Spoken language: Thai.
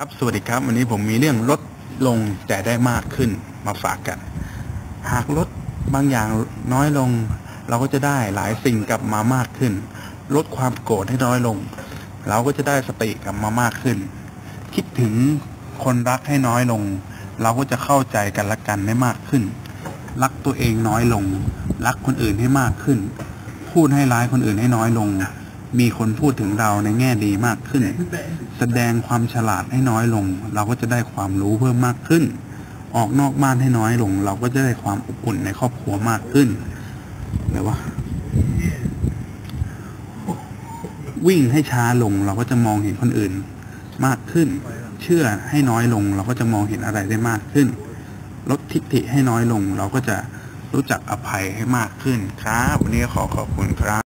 ครับสวัสดีครับ วันนี้ผมมีเรื่องลดลงแต่ได้มากขึ้นมาฝากกัน หากลดบางอย่างน้อยลง เราก็จะได้หลายสิ่งกลับมามากขึ้น ลดความโกรธให้น้อยลง เราก็จะได้สติกลับมามากขึ้น คิดถึงคนรักให้น้อยลง เราก็จะเข้าใจกันและกันได้มากขึ้น รักตัวเองน้อยลง รักคนอื่นให้มากขึ้น พูดให้ร้ายคนอื่นให้น้อยลง มีคนพูดถึงเราในแง่ดีมากขึ้น แสดงความฉลาดให้น้อยลง เราก็จะได้ความรู้เพิ่มมากขึ้น ออกนอกบ้านให้น้อยลง เราก็จะได้ความอบอุ่นในครอบครัวมากขึ้นอะไรวะวิ่งให้ช้าลง เราก็จะมองเห็นคนอื่นมากขึ้น เชื่อให้น้อยลง เราก็จะมองเห็นอะไรได้มากขึ้น ลดทิฐิให้น้อยลง เราก็จะรู้จักอภัยให้มากขึ้นครับ วันนี้ขอขอบคุณครับ